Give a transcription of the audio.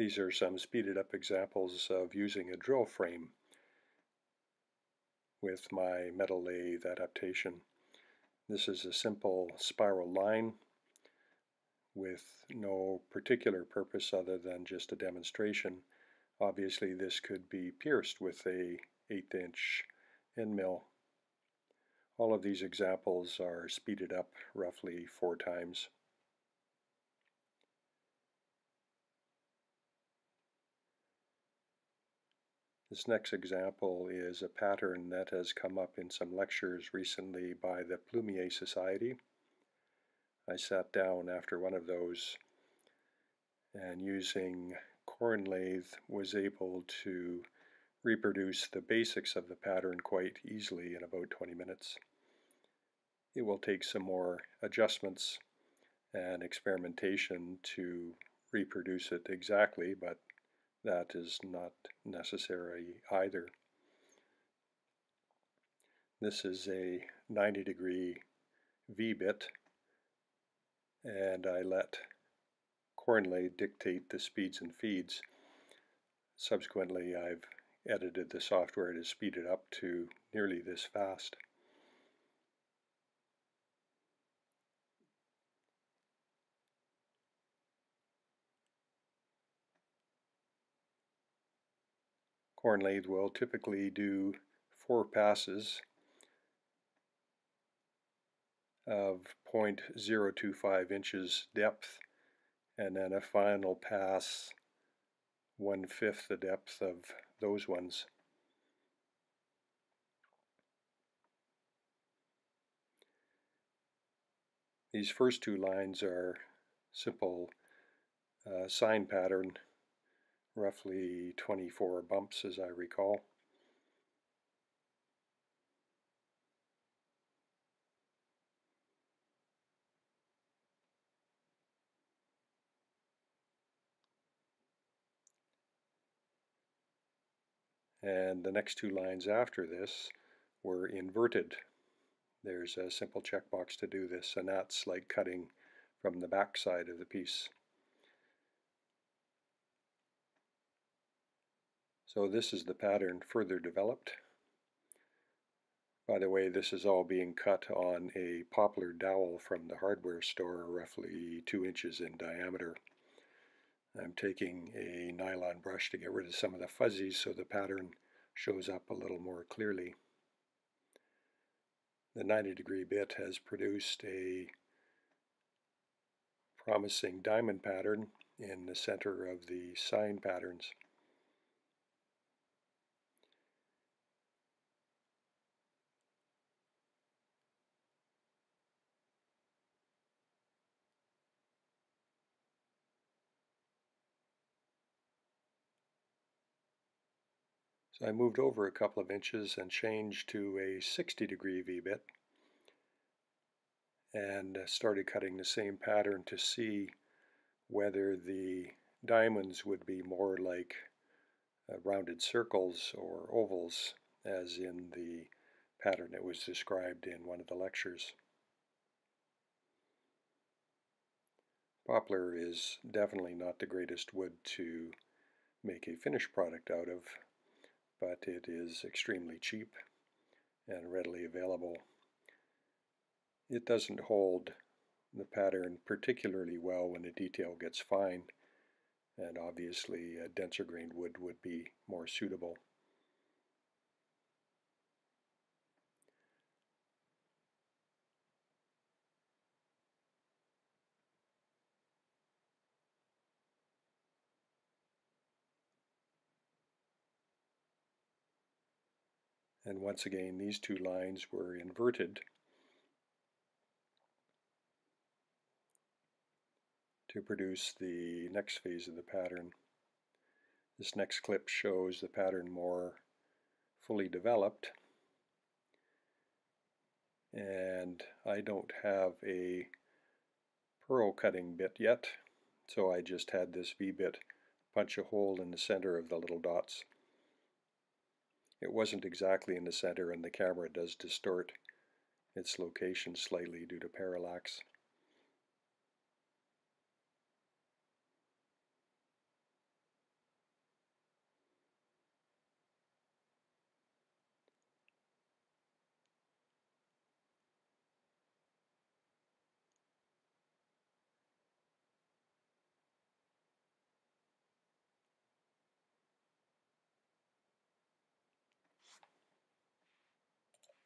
These are some speeded up examples of using a drill frame with my metal lathe adaptation. This is a simple spiral line with no particular purpose other than just a demonstration. Obviously this could be pierced with a 8 inch end mill. All of these examples are speeded up roughly four times. This next example is a pattern that has come up in some lectures recently by the Plumier Society. I sat down after one of those and using Corn Lathe was able to reproduce the basics of the pattern quite easily in about 20 minutes. It will take some more adjustments and experimentation to reproduce it exactly, but that is not necessary either. This is a 90 degree V-bit and I let Cornlathe dictate the speeds and feeds. Subsequently I've edited the software to speed it up to nearly this fast. Corn lathe will typically do four passes of 0.025 inches depth and then a final pass one-fifth the depth of those ones. These first two lines are simple uh, sine pattern roughly 24 bumps as I recall. And the next two lines after this were inverted. There's a simple checkbox to do this, and that's like cutting from the back side of the piece. So this is the pattern further developed. By the way, this is all being cut on a poplar dowel from the hardware store, roughly 2 inches in diameter. I'm taking a nylon brush to get rid of some of the fuzzies so the pattern shows up a little more clearly. The 90 degree bit has produced a promising diamond pattern in the center of the sine patterns. So I moved over a couple of inches and changed to a 60 degree V-bit and started cutting the same pattern to see whether the diamonds would be more like uh, rounded circles or ovals as in the pattern that was described in one of the lectures. Poplar is definitely not the greatest wood to make a finished product out of but it is extremely cheap and readily available. It doesn't hold the pattern particularly well when the detail gets fine, and obviously a denser grained wood would be more suitable. And once again, these two lines were inverted to produce the next phase of the pattern. This next clip shows the pattern more fully developed and I don't have a pearl cutting bit yet so I just had this V-bit punch a hole in the center of the little dots. It wasn't exactly in the center and the camera does distort its location slightly due to parallax.